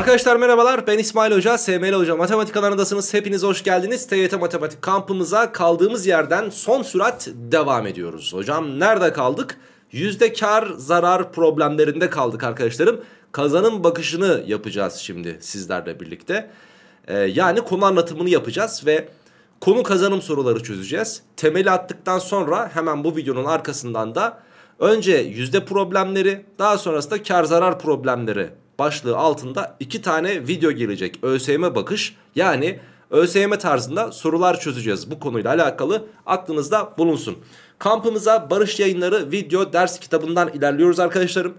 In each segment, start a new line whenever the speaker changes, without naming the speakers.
Arkadaşlar merhabalar ben İsmail Hoca, SML Hoca matematik alanındasınız. Hepiniz hoş geldiniz. TYT Matematik kampımıza kaldığımız yerden son sürat devam ediyoruz. Hocam nerede kaldık? Yüzde kar zarar problemlerinde kaldık arkadaşlarım. Kazanım bakışını yapacağız şimdi sizlerle birlikte. Ee, yani konu anlatımını yapacağız ve konu kazanım soruları çözeceğiz. Temeli attıktan sonra hemen bu videonun arkasından da önce yüzde problemleri daha sonrasında kar zarar problemleri başlığı altında iki tane video gelecek. ÖSYM bakış yani ÖSYM tarzında sorular çözeceğiz bu konuyla alakalı aklınızda bulunsun. Kampımıza Barış Yayınları video ders kitabından ilerliyoruz arkadaşlarım.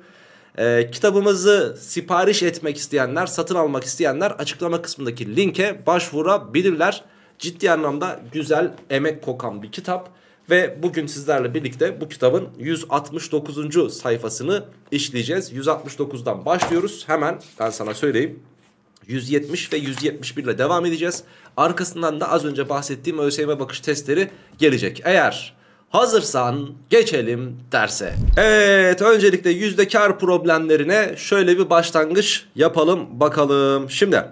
Ee, kitabımızı sipariş etmek isteyenler, satın almak isteyenler açıklama kısmındaki linke başvurabilirler. Ciddi anlamda güzel, emek kokan bir kitap. Ve bugün sizlerle birlikte bu kitabın 169. sayfasını işleyeceğiz. 169'dan başlıyoruz. Hemen ben sana söyleyeyim. 170 ve 171 ile devam edeceğiz. Arkasından da az önce bahsettiğim ÖSYM bakış testleri gelecek. Eğer hazırsan geçelim derse. Evet öncelikle yüzde kar problemlerine şöyle bir başlangıç yapalım bakalım. Şimdi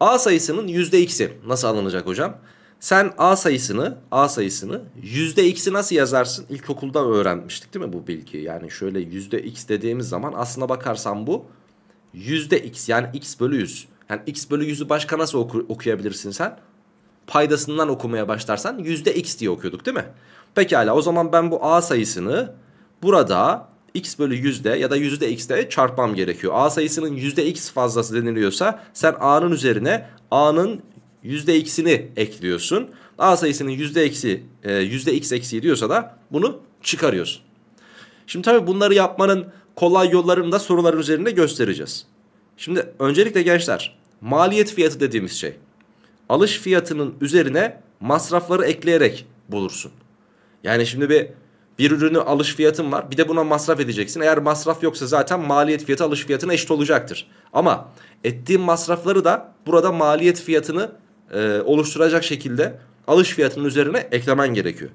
A sayısının yüzde x'i nasıl alınacak hocam? Sen A sayısını, A sayısını yüzde x'i nasıl yazarsın? İlkokulda öğrenmiştik değil mi bu bilgiyi? Yani şöyle yüzde x dediğimiz zaman aslına bakarsan bu yüzde x yani x bölü 100. Yani x bölü 100'ü başka nasıl oku okuyabilirsin sen? Paydasından okumaya başlarsan yüzde x diye okuyorduk değil mi? Pekala o zaman ben bu A sayısını burada x bölü yüzde ya da yüzde x'te çarpmam gerekiyor. A sayısının yüzde x fazlası deniliyorsa sen A'nın üzerine A'nın x'ini ekliyorsun. A sayısının eksi e, yüzde x eksiği diyorsa da bunu çıkarıyorsun. Şimdi tabii bunları yapmanın kolay yollarını da sorular üzerinde göstereceğiz. Şimdi öncelikle gençler maliyet fiyatı dediğimiz şey alış fiyatının üzerine masrafları ekleyerek bulursun. Yani şimdi bir bir ürünü alış fiyatın var bir de buna masraf edeceksin. Eğer masraf yoksa zaten maliyet fiyatı alış fiyatına eşit olacaktır. Ama ettiğin masrafları da burada maliyet fiyatını e, oluşturacak şekilde alış fiyatının üzerine eklemen gerekiyor.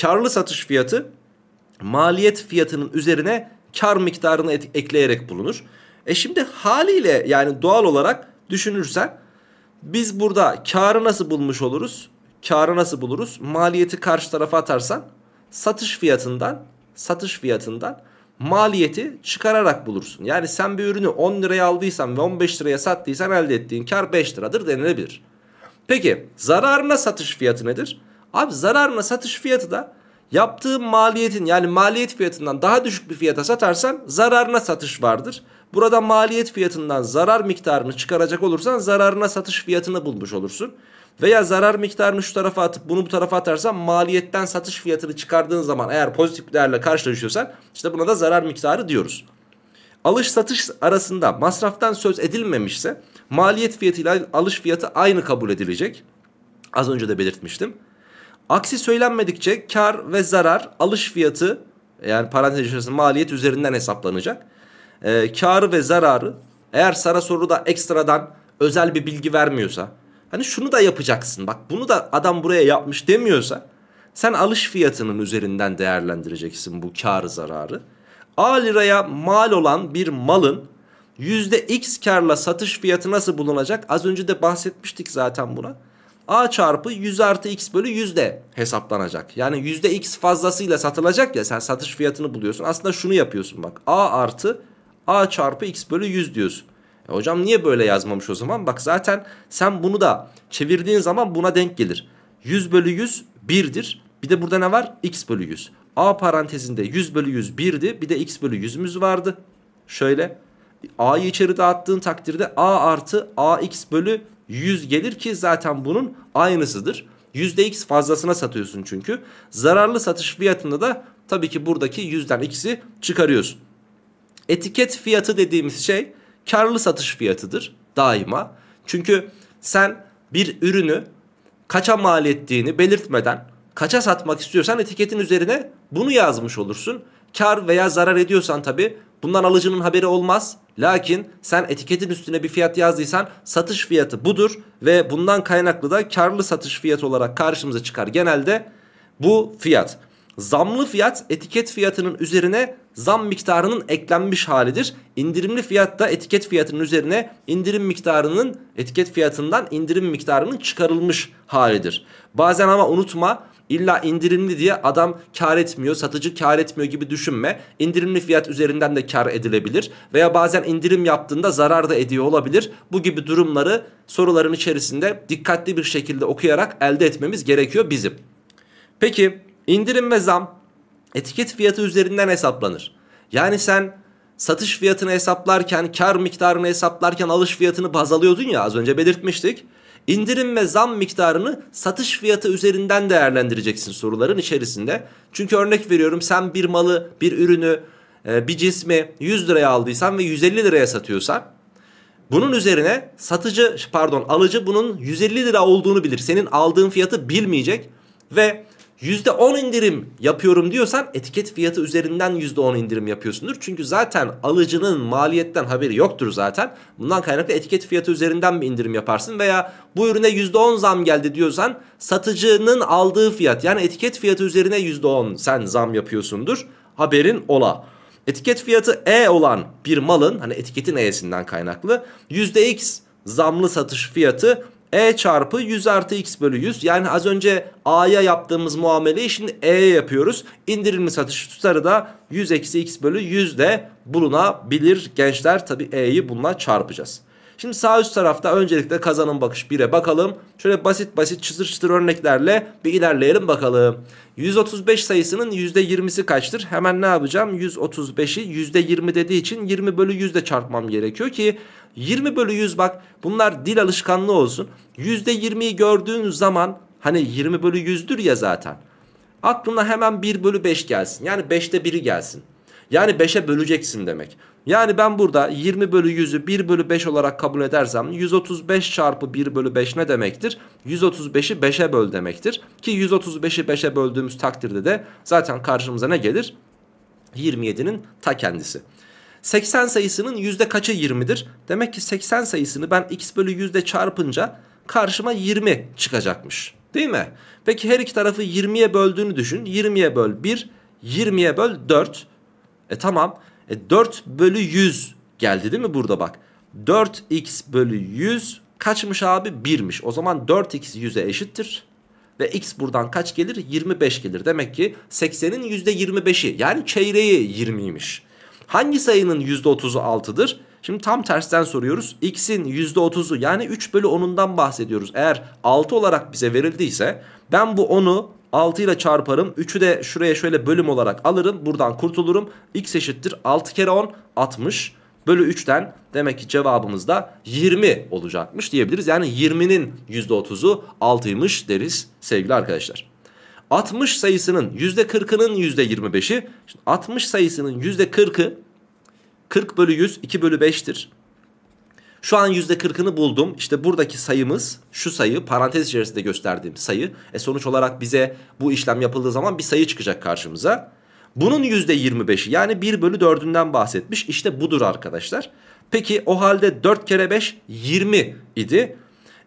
Karlı satış fiyatı maliyet fiyatının üzerine kar miktarını ekleyerek bulunur. E şimdi haliyle yani doğal olarak düşünürsen biz burada karı nasıl bulmuş oluruz? Karı nasıl buluruz? Maliyeti karşı tarafa atarsan satış fiyatından satış fiyatından maliyeti çıkararak bulursun. Yani sen bir ürünü 10 liraya aldıysan ve 15 liraya sattıysan elde ettiğin kar 5 liradır denilebilir. Peki zararına satış fiyatı nedir? Abi zararına satış fiyatı da yaptığın maliyetin yani maliyet fiyatından daha düşük bir fiyata satarsan zararına satış vardır. Burada maliyet fiyatından zarar miktarını çıkaracak olursan zararına satış fiyatını bulmuş olursun. Veya zarar miktarını şu tarafa atıp bunu bu tarafa atarsan maliyetten satış fiyatını çıkardığın zaman eğer pozitif bir değerle karşılaşıyorsan işte buna da zarar miktarı diyoruz. Alış satış arasında masraftan söz edilmemişse maliyet fiyatıyla alış fiyatı aynı kabul edilecek. Az önce de belirtmiştim. Aksi söylenmedikçe kar ve zarar alış fiyatı yani parantez içerisinde maliyet üzerinden hesaplanacak. Ee, karı ve zararı eğer sana soruda ekstradan özel bir bilgi vermiyorsa hani şunu da yapacaksın bak bunu da adam buraya yapmış demiyorsa sen alış fiyatının üzerinden değerlendireceksin bu karı zararı. A liraya mal olan bir malın x karla satış fiyatı nasıl bulunacak? Az önce de bahsetmiştik zaten buna. A çarpı 100 artı x bölü yüzde hesaplanacak. Yani x fazlasıyla satılacak ya sen satış fiyatını buluyorsun. Aslında şunu yapıyorsun bak. A artı A çarpı x bölü 100 diyorsun. E hocam niye böyle yazmamış o zaman? Bak zaten sen bunu da çevirdiğin zaman buna denk gelir. 100 bölü 100 1'dir. Bir de burada ne var? x bölü 100. A parantezinde 100 bölü 100 1'di. Bir de x bölü 100'ümüz vardı. Şöyle A'yı içeri dağıttığın takdirde A artı AX bölü 100 gelir ki zaten bunun aynısıdır. %x fazlasına satıyorsun çünkü. Zararlı satış fiyatında da tabii ki buradaki yüzden x'i çıkarıyorsun. Etiket fiyatı dediğimiz şey karlı satış fiyatıdır daima. Çünkü sen bir ürünü kaça mal ettiğini belirtmeden kaça satmak istiyorsan etiketin üzerine bunu yazmış olursun. Kar veya zarar ediyorsan tabi bundan alıcının haberi olmaz. Lakin sen etiketin üstüne bir fiyat yazdıysan satış fiyatı budur ve bundan kaynaklı da karlı satış fiyatı olarak karşımıza çıkar genelde bu fiyat. Zamlı fiyat etiket fiyatının üzerine zam miktarının eklenmiş halidir. İndirimli fiyat da etiket fiyatının üzerine indirim miktarının etiket fiyatından indirim miktarının çıkarılmış halidir. Bazen ama unutma illa indirimli diye adam kar etmiyor, satıcı kar etmiyor gibi düşünme. İndirimli fiyat üzerinden de kar edilebilir veya bazen indirim yaptığında zarar da ediyor olabilir. Bu gibi durumları soruların içerisinde dikkatli bir şekilde okuyarak elde etmemiz gerekiyor bizim. Peki indirim ve zam etiket fiyatı üzerinden hesaplanır. Yani sen satış fiyatını hesaplarken, kar miktarını hesaplarken alış fiyatını baz alıyordun ya az önce belirtmiştik. İndirim ve zam miktarını satış fiyatı üzerinden değerlendireceksin soruların içerisinde. Çünkü örnek veriyorum sen bir malı, bir ürünü, e, bir cismi 100 liraya aldıysan ve 150 liraya satıyorsan bunun üzerine satıcı pardon alıcı bunun 150 lira olduğunu bilir. Senin aldığın fiyatı bilmeyecek ve %10 indirim yapıyorum diyorsan etiket fiyatı üzerinden %10 indirim yapıyorsundur. Çünkü zaten alıcının maliyetten haberi yoktur zaten. Bundan kaynaklı etiket fiyatı üzerinden bir indirim yaparsın veya bu ürüne %10 zam geldi diyorsan satıcının aldığı fiyat yani etiket fiyatı üzerine %10 sen zam yapıyorsundur. Haberin ola. Etiket fiyatı E olan bir malın hani etiketin E'sinden kaynaklı %X zamlı satış fiyatı e çarpı 100 artı x bölü 100. Yani az önce A'ya yaptığımız muameleyi şimdi E'ye yapıyoruz. İndirimli satış tutarı da 100 eksi x bölü 100 de bulunabilir gençler. Tabi E'yi bununla çarpacağız. Şimdi sağ üst tarafta öncelikle kazanım bakış 1'e bakalım. Şöyle basit basit çıtır çıtır örneklerle bir ilerleyelim bakalım. 135 sayısının %20'si kaçtır? Hemen ne yapacağım? 135'i %20 dediği için 20 bölü 100 de çarpmam gerekiyor ki 20 bölü 100 bak bunlar dil alışkanlığı olsun. %20'yi gördüğün zaman hani 20 bölü 100'dür ya zaten. Aklına hemen 1 bölü 5 gelsin. Yani 5'te 1'i gelsin. Yani 5'e böleceksin demek. Yani ben burada 20 bölü 100'ü 1 bölü 5 olarak kabul edersem 135 çarpı 1 bölü 5 ne demektir? 135'i 5'e böl demektir. Ki 135'i 5'e böldüğümüz takdirde de zaten karşımıza ne gelir? 27'nin ta kendisi. 80 sayısının yüzde kaçı 20'dir? Demek ki 80 sayısını ben x bölü yüzde çarpınca karşıma 20 çıkacakmış. Değil mi? Peki her iki tarafı 20'ye böldüğünü düşün. 20'ye böl 1, 20'ye böl 4. E tamam. E 4 bölü 100 geldi değil mi burada bak. 4x bölü 100 kaçmış abi? 1'miş. O zaman 4x 100'e eşittir. Ve x buradan kaç gelir? 25 gelir. Demek ki 80'in %25'i yani çeyreği 20'ymiş. Hangi sayının %30'u 6'dır? Şimdi tam tersten soruyoruz. X'in %30'u yani 3 bölü 10'undan bahsediyoruz. Eğer 6 olarak bize verildiyse ben bu 10'u 6 ile çarparım. 3'ü de şuraya şöyle bölüm olarak alırım. Buradan kurtulurum. X eşittir 6 kere 10 60 bölü 3'ten demek ki cevabımız da 20 olacakmış diyebiliriz. Yani 20'nin %30'u 6'ymış deriz sevgili arkadaşlar. 60 sayısının %40'ının %25'i 60 sayısının %40'ı 40 bölü 100 2 bölü 5'tir. Şu an %40'ını buldum. İşte buradaki sayımız şu sayı parantez içerisinde gösterdiğim sayı. E sonuç olarak bize bu işlem yapıldığı zaman bir sayı çıkacak karşımıza. Bunun %25'i yani 1 bölü 4'ünden bahsetmiş. İşte budur arkadaşlar. Peki o halde 4 kere 5 20 idi.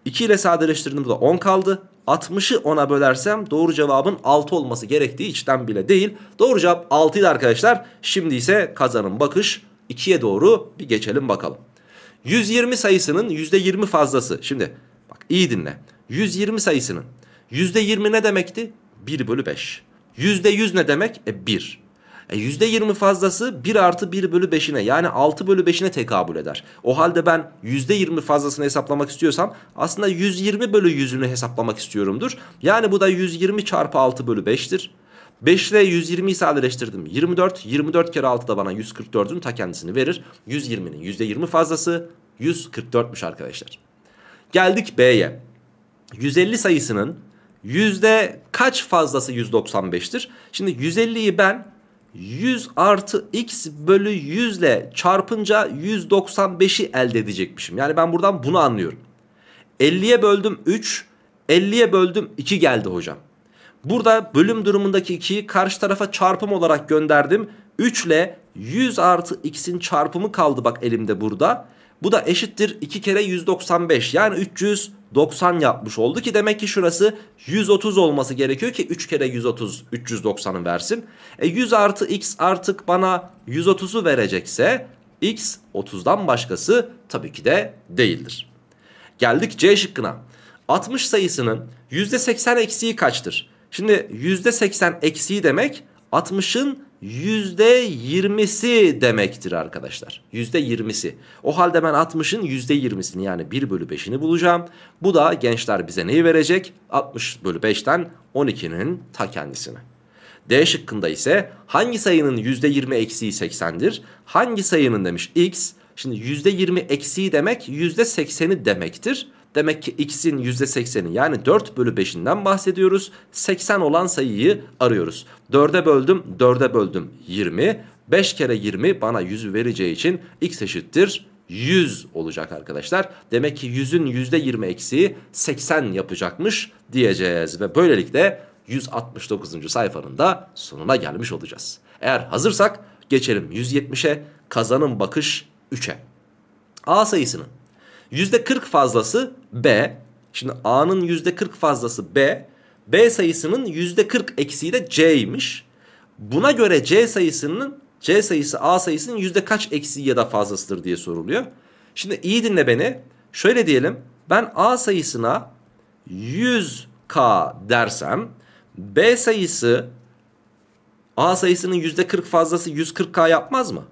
2 ile sadeleştirdiğimde 10 kaldı. 60'ı 10'a bölersem doğru cevabın 6 olması gerektiği içten bile değil. Doğru cevap 6 idi arkadaşlar. Şimdi ise kazanım bakış 2'ye doğru bir geçelim bakalım. 120 sayısının %20 fazlası. Şimdi bak iyi dinle. 120 sayısının %20 ne demekti? 1 bölü 5. %100 ne demek? E 1. E %20 fazlası 1 artı 1 bölü 5'ine yani 6 bölü 5'ine tekabül eder. O halde ben %20 fazlasını hesaplamak istiyorsam aslında 120 bölü 100'ünü hesaplamak istiyorumdur. Yani bu da 120 çarpı 6 bölü 5'tir. 5 ile 120'yi sadeleştirdim. 24. 24 kere 6 da bana 144'ün ta kendisini verir. 120'nin %20 fazlası 144'müş arkadaşlar. Geldik B'ye. 150 sayısının yüzde kaç fazlası 195'tir? Şimdi 150'yi ben 100 artı x bölü 100 ile çarpınca 195'i elde edecekmişim. Yani ben buradan bunu anlıyorum. 50'ye böldüm 3, 50'ye böldüm 2 geldi hocam. Burada bölüm durumundaki 2'yi karşı tarafa çarpım olarak gönderdim. 3 ile 100 artı x'in çarpımı kaldı bak elimde burada. Bu da eşittir 2 kere 195 yani 90 yapmış oldu ki demek ki şurası 130 olması gerekiyor ki 3 kere 130 390'ı versin. E 100 artı x artık bana 130'u verecekse x 30'dan başkası tabii ki de değildir. Geldik C şıkkına. 60 sayısının %80 eksiği kaçtır? Şimdi %80 eksiği demek 60'ın %20'si demektir arkadaşlar. %20'si. O halde ben 60'ın %20'sini yani 1 bölü 5'ini bulacağım. Bu da gençler bize neyi verecek? 60 bölü 5'ten 12'nin ta kendisini. D şıkkında ise hangi sayının %20 eksiği 80'dir? Hangi sayının demiş x. Şimdi %20 eksiği demek %80'i demektir. Demek ki x'in %80'i yani 4 bölü 5'inden bahsediyoruz. 80 olan sayıyı arıyoruz. 4'e böldüm 4'e böldüm 20. 5 kere 20 bana 100 vereceği için x eşittir 100 olacak arkadaşlar. Demek ki 100'ün %20 eksiği 80 yapacakmış diyeceğiz. Ve böylelikle 169. sayfanın da sonuna gelmiş olacağız. Eğer hazırsak geçelim 170'e kazanın bakış 3'e. A sayısının %40 fazlası B. Şimdi A'nın %40 fazlası B. B sayısının %40 eksiği de C'ymiş. Buna göre C sayısının C sayısı A sayısının yüzde kaç eksiği ya da fazlasıdır diye soruluyor. Şimdi iyi dinle beni. Şöyle diyelim. Ben A sayısına 100K dersem B sayısı A sayısının %40 fazlası 140K yapmaz mı?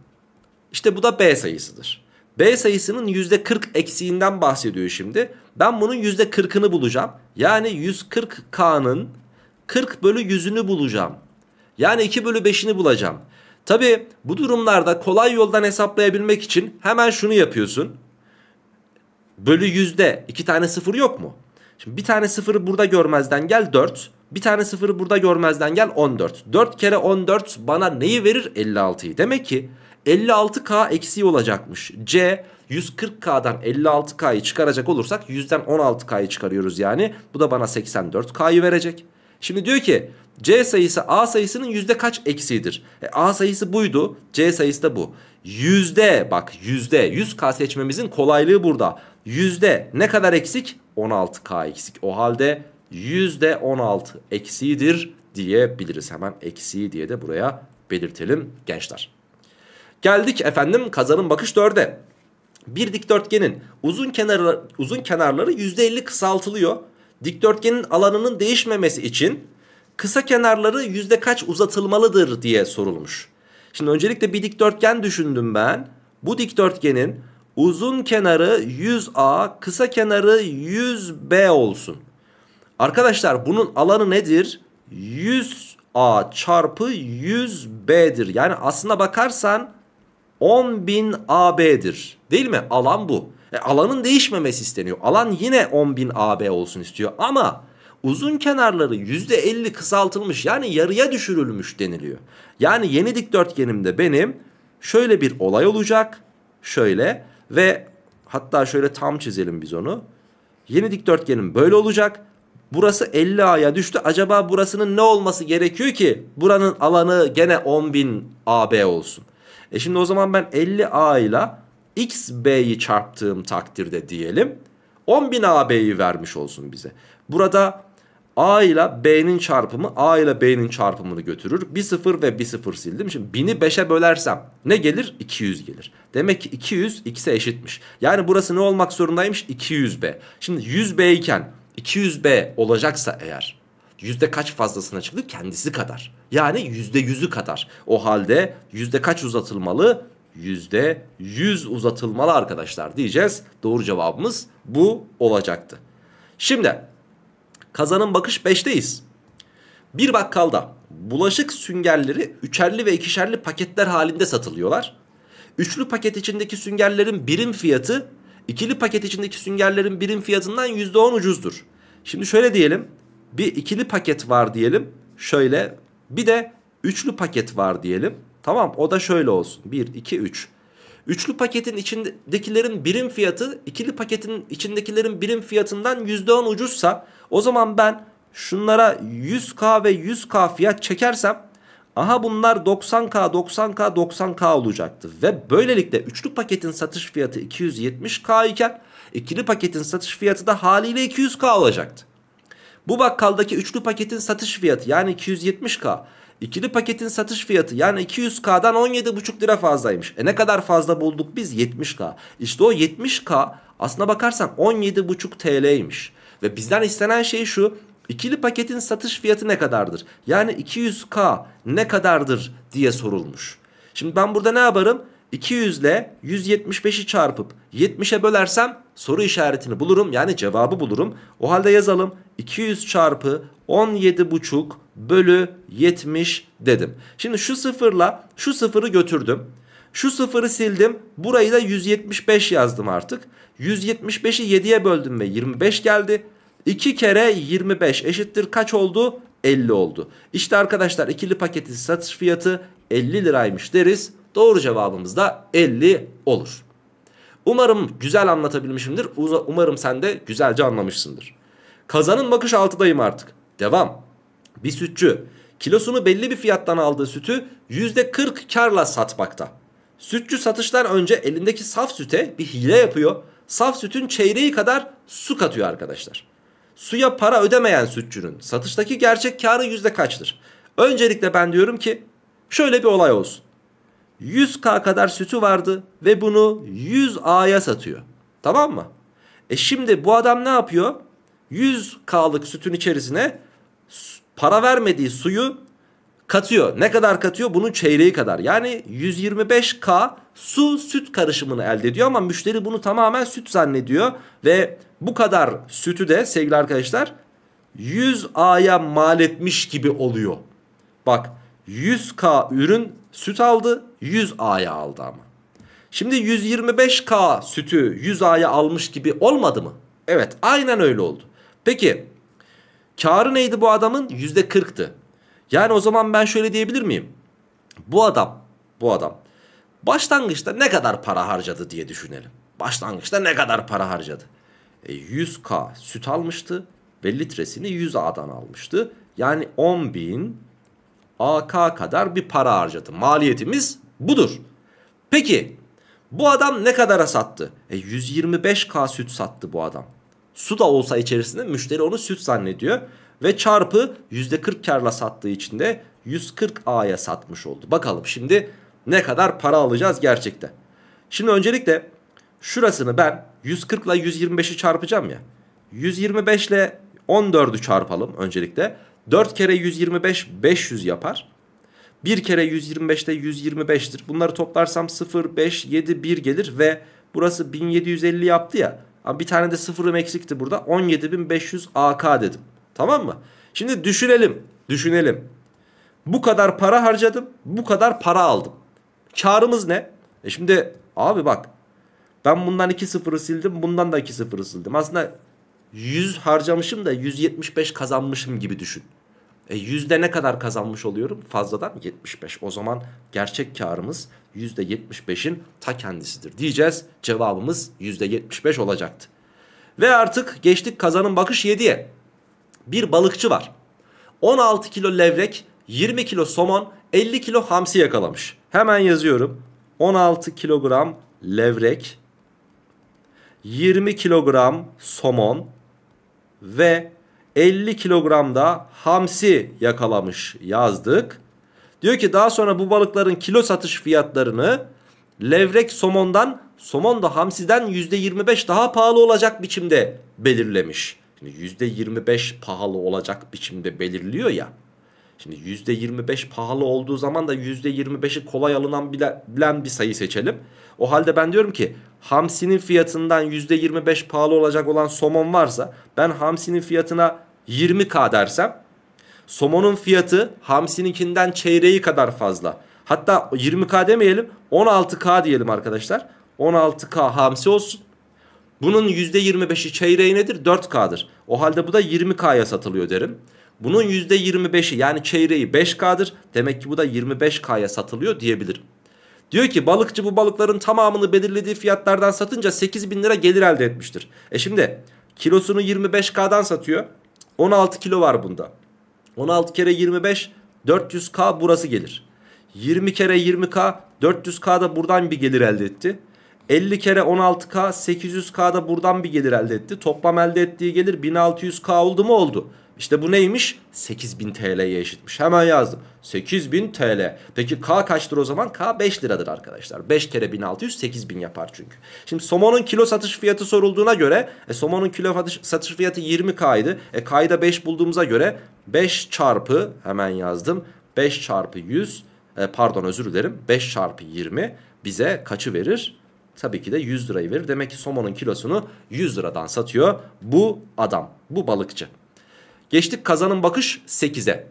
İşte bu da B sayısıdır. B sayısının %40 eksiğinden bahsediyor şimdi. Ben bunun %40'ını bulacağım. Yani 140K'nın 40 bölü 100'ünü bulacağım. Yani 2 bölü 5'ini bulacağım. Tabi bu durumlarda kolay yoldan hesaplayabilmek için hemen şunu yapıyorsun. Bölü yüzde iki tane sıfır yok mu? Şimdi bir tane sıfırı burada görmezden gel 4. Bir tane sıfırı burada görmezden gel 14. 4 kere 14 bana neyi verir? 56'yı. Demek ki 56K eksiği olacakmış. C 140K'dan 56K'yı çıkaracak olursak 100'den 16K'yı çıkarıyoruz yani. Bu da bana 84K'yı verecek. Şimdi diyor ki C sayısı A sayısının yüzde kaç eksiğidir? E, A sayısı buydu. C sayısı da bu. Yüzde bak yüzde 100K seçmemizin kolaylığı burada. Yüzde ne kadar eksik? 16K eksik. O halde yüzde 16 eksiğidir diyebiliriz. Hemen eksiği diye de buraya belirtelim gençler. Geldik efendim kazanın bakış 4'e. Bir dikdörtgenin uzun kenarları, uzun kenarları %50 kısaltılıyor. Dikdörtgenin alanının değişmemesi için kısa kenarları yüzde kaç uzatılmalıdır diye sorulmuş. Şimdi öncelikle bir dikdörtgen düşündüm ben. Bu dikdörtgenin uzun kenarı 100A, kısa kenarı 100B olsun. Arkadaşlar bunun alanı nedir? 100A çarpı 100B'dir. Yani aslına bakarsan 10.000 AB'dir. Değil mi? Alan bu. E, alanın değişmemesi isteniyor. Alan yine 10.000 AB olsun istiyor ama uzun kenarları %50 kısaltılmış yani yarıya düşürülmüş deniliyor. Yani yeni dikdörtgenimde benim şöyle bir olay olacak. Şöyle ve hatta şöyle tam çizelim biz onu. Yeni dikdörtgenim böyle olacak. Burası 50A'ya düştü. Acaba burasının ne olması gerekiyor ki buranın alanı gene 10.000 AB olsun? E şimdi o zaman ben 50A ile XB'yi çarptığım takdirde diyelim 10.000 AB'yi vermiş olsun bize. Burada A ile B'nin çarpımı A ile B'nin çarpımını götürür. Bir sıfır ve bir sıfır sildim. Şimdi 1000'i 5'e bölersem ne gelir? 200 gelir. Demek ki 200 x'e eşitmiş. Yani burası ne olmak zorundaymış? 200B. Şimdi 100B iken 200B olacaksa eğer yüzde kaç fazlasına çıktı? Kendisi kadar. Yani yüzde yüzü kadar. O halde yüzde kaç uzatılmalı? Yüzde yüz uzatılmalı arkadaşlar diyeceğiz. Doğru cevabımız bu olacaktı. Şimdi kazanın bakış 5'teyiz. Bir bakkalda bulaşık süngerleri üçerli ve ikişerli paketler halinde satılıyorlar. Üçlü paket içindeki süngerlerin birim fiyatı ikili paket içindeki süngerlerin birim fiyatından %10 ucuzdur. Şimdi şöyle diyelim bir ikili paket var diyelim. Şöyle bir de üçlü paket var diyelim. Tamam o da şöyle olsun. 1, 2, 3. Üçlü paketin içindekilerin birim fiyatı ikili paketin içindekilerin birim fiyatından %10 ucuzsa o zaman ben şunlara 100k ve 100k fiyat çekersem Aha bunlar 90k 90k 90k olacaktı. Ve böylelikle üçlü paketin satış fiyatı 270k iken ikili paketin satış fiyatı da haliyle 200k olacaktı. Bu bakkaldaki üçlü paketin satış fiyatı yani 270k. İkili paketin satış fiyatı yani 200k'dan 17,5 lira fazlaymış. E ne kadar fazla bulduk biz? 70k. İşte o 70k aslına bakarsan 17,5 TL'ymiş. Ve bizden istenen şey şu. İkili paketin satış fiyatı ne kadardır? Yani 200k ne kadardır diye sorulmuş. Şimdi ben burada ne yaparım? 200 ile 175'i çarpıp 70'e bölersem soru işaretini bulurum. Yani cevabı bulurum. O halde yazalım. 200 çarpı 17,5 bölü 70 dedim. Şimdi şu sıfırla şu sıfırı götürdüm. Şu sıfırı sildim. Burayı da 175 yazdım artık. 175'i 7'ye böldüm ve 25 geldi. 2 kere 25 eşittir kaç oldu? 50 oldu. İşte arkadaşlar ikili paketin satış fiyatı 50 liraymış deriz. Doğru cevabımız da 50 olur. Umarım güzel anlatabilmişimdir. Umarım sen de güzelce anlamışsındır. Kazanın bakış altıdayım artık. Devam. Bir sütçü kilosunu belli bir fiyattan aldığı sütü %40 karla satmakta. Sütçü satıştan önce elindeki saf süte bir hile yapıyor. Saf sütün çeyreği kadar su katıyor arkadaşlar. Suya para ödemeyen sütçünün satıştaki gerçek karı yüzde kaçtır? Öncelikle ben diyorum ki şöyle bir olay olsun. 100k kadar sütü vardı ve bunu 100a'ya satıyor. Tamam mı? E şimdi bu adam ne yapıyor? 100k'lık sütün içerisine para vermediği suyu katıyor. Ne kadar katıyor? Bunun çeyreği kadar. Yani 125k su süt karışımını elde ediyor ama müşteri bunu tamamen süt zannediyor ve bu kadar sütü de sevgili arkadaşlar 100A'ya mal etmiş gibi oluyor. Bak 100K ürün süt aldı 100A'ya aldı ama. Şimdi 125K sütü 100A'ya almış gibi olmadı mı? Evet aynen öyle oldu. Peki karı neydi bu adamın? %40'tı. Yani o zaman ben şöyle diyebilir miyim? Bu adam, bu adam başlangıçta ne kadar para harcadı diye düşünelim. Başlangıçta ne kadar para harcadı? E, 100k süt almıştı ve litresini 100 A'dan almıştı. Yani 10.000 AK kadar bir para harcadı. Maliyetimiz budur. Peki bu adam ne kadara sattı? E 125k süt sattı bu adam. Su da olsa içerisinde müşteri onu süt zannediyor. Ve çarpı %40 karla sattığı için de 140 A'ya satmış oldu. Bakalım şimdi ne kadar para alacağız gerçekten. Şimdi öncelikle şurasını ben 140 ile 125'i çarpacağım ya. 125 ile 14'ü çarpalım öncelikle. 4 kere 125 500 yapar. 1 kere 125 de 125'tir. Bunları toplarsam 0, 5, 7, 1 gelir ve burası 1750 yaptı ya. Bir tane de sıfırım eksikti burada. 17500 AK dedim. Tamam mı? Şimdi düşünelim. Düşünelim. Bu kadar para harcadım. Bu kadar para aldım. Karımız ne? E şimdi abi bak. Ben bundan 2 sıfırı sildim. Bundan da 2 sıfırı sildim. Aslında 100 harcamışım da 175 kazanmışım gibi düşün. E yüzde ne kadar kazanmış oluyorum? Fazladan 75. O zaman gerçek karımız %75'in ta kendisidir diyeceğiz. Cevabımız %75 olacaktı. Ve artık geçtik kazanın bakış 7'ye. Bir balıkçı var. 16 kilo levrek, 20 kilo somon, 50 kilo hamsi yakalamış. Hemen yazıyorum. 16 kilogram levrek, 20 kilogram somon ve 50 kilogram da hamsi yakalamış yazdık. Diyor ki daha sonra bu balıkların kilo satış fiyatlarını levrek somondan somon da hamsiden %25 daha pahalı olacak biçimde belirlemiş. Şimdi %25 pahalı olacak biçimde belirliyor ya. Şimdi %25 pahalı olduğu zaman da %25'i kolay alınan bilen bir sayı seçelim. O halde ben diyorum ki hamsinin fiyatından %25 pahalı olacak olan somon varsa ben hamsinin fiyatına 20k dersem somonun fiyatı hamsininkinden çeyreği kadar fazla. Hatta 20k demeyelim 16k diyelim arkadaşlar. 16k hamsi olsun. Bunun %25'i çeyreği nedir? 4K'dır. O halde bu da 20K'ya satılıyor derim. Bunun %25'i yani çeyreği 5K'dır. Demek ki bu da 25K'ya satılıyor diyebilirim. Diyor ki balıkçı bu balıkların tamamını belirlediği fiyatlardan satınca 8 bin lira gelir elde etmiştir. E şimdi kilosunu 25K'dan satıyor. 16 kilo var bunda. 16 kere 25 400k burası gelir. 20 kere 20k 400k da buradan bir gelir elde etti. 50 kere 16k 800k da buradan bir gelir elde etti. Toplam elde ettiği gelir 1600k oldu mu oldu. İşte bu neymiş? 8000 TL'ye eşitmiş. Hemen yazdım. 8000 TL. Peki K kaçtır o zaman? K 5 liradır arkadaşlar. 5 kere 1600 8000 yapar çünkü. Şimdi somonun kilo satış fiyatı sorulduğuna göre e, somonun kilo satış fiyatı 20K'ydı. E K'yı da 5 bulduğumuza göre 5 çarpı hemen yazdım. 5 çarpı 100 e, pardon özür dilerim. 5 çarpı 20 bize kaçı verir? Tabii ki de 100 lirayı verir. Demek ki somonun kilosunu 100 liradan satıyor bu adam, bu balıkçı. Geçtik kazanın bakış 8'e.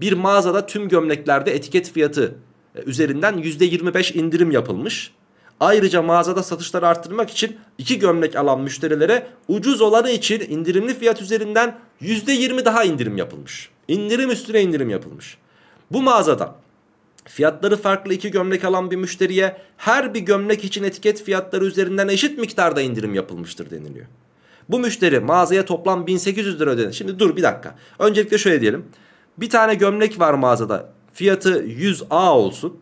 Bir mağazada tüm gömleklerde etiket fiyatı e, üzerinden %25 indirim yapılmış. Ayrıca mağazada satışları arttırmak için iki gömlek alan müşterilere ucuz olanı için indirimli fiyat üzerinden %20 daha indirim yapılmış. İndirim üstüne indirim yapılmış. Bu mağazada fiyatları farklı iki gömlek alan bir müşteriye her bir gömlek için etiket fiyatları üzerinden eşit miktarda indirim yapılmıştır deniliyor. Bu müşteri mağazaya toplam 1800 lira ödedi. Şimdi dur bir dakika. Öncelikle şöyle diyelim. Bir tane gömlek var mağazada. Fiyatı 100A olsun.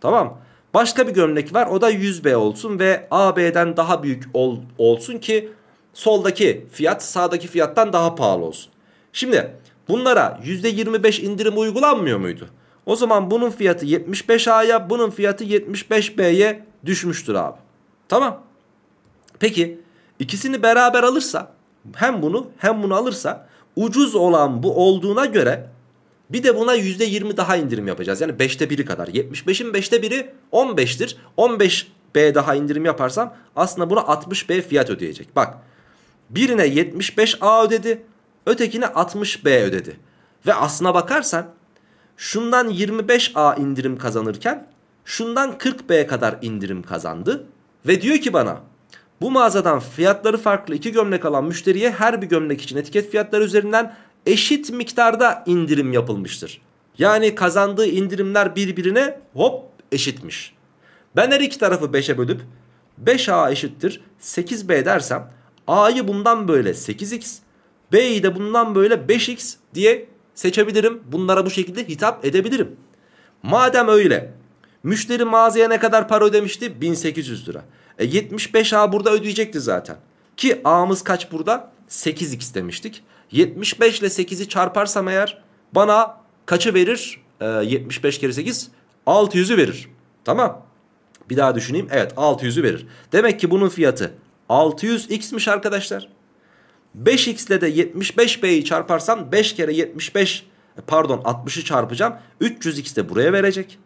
Tamam. Başka bir gömlek var o da 100B olsun ve AB'den daha büyük ol, olsun ki soldaki fiyat sağdaki fiyattan daha pahalı olsun. Şimdi bunlara %25 indirim uygulanmıyor muydu? O zaman bunun fiyatı 75A'ya bunun fiyatı 75B'ye düşmüştür abi. Tamam. Peki İkisini beraber alırsa hem bunu hem bunu alırsa ucuz olan bu olduğuna göre bir de buna %20 daha indirim yapacağız. Yani 5'te 1'i kadar. 75'in 5'te 1'i 15'tir. 15B daha indirim yaparsam aslında buna 60B fiyat ödeyecek. Bak birine 75A ödedi ötekine 60B ödedi. Ve aslına bakarsan şundan 25A indirim kazanırken şundan 40B kadar indirim kazandı. Ve diyor ki bana bu mağazadan fiyatları farklı iki gömlek alan müşteriye her bir gömlek için etiket fiyatları üzerinden eşit miktarda indirim yapılmıştır. Yani kazandığı indirimler birbirine hop eşitmiş. Ben her iki tarafı 5'e bölüp 5A eşittir 8B dersem A'yı bundan böyle 8X B'yi de bundan böyle 5X diye seçebilirim. Bunlara bu şekilde hitap edebilirim. Madem öyle müşteri mağazaya ne kadar para ödemişti? 1800 lira. E 75A burada ödeyecekti zaten. Ki A'mız kaç burada? 8x demiştik. 75 ile 8'i çarparsam eğer bana kaçı verir? E, 75 kere 8 600'ü verir. Tamam. Bir daha düşüneyim. Evet 600'ü verir. Demek ki bunun fiyatı 600x'miş arkadaşlar. 5x ile de 75b'yi çarparsam 5 kere 75 e, pardon 60'ı çarpacağım. 300x de buraya verecek.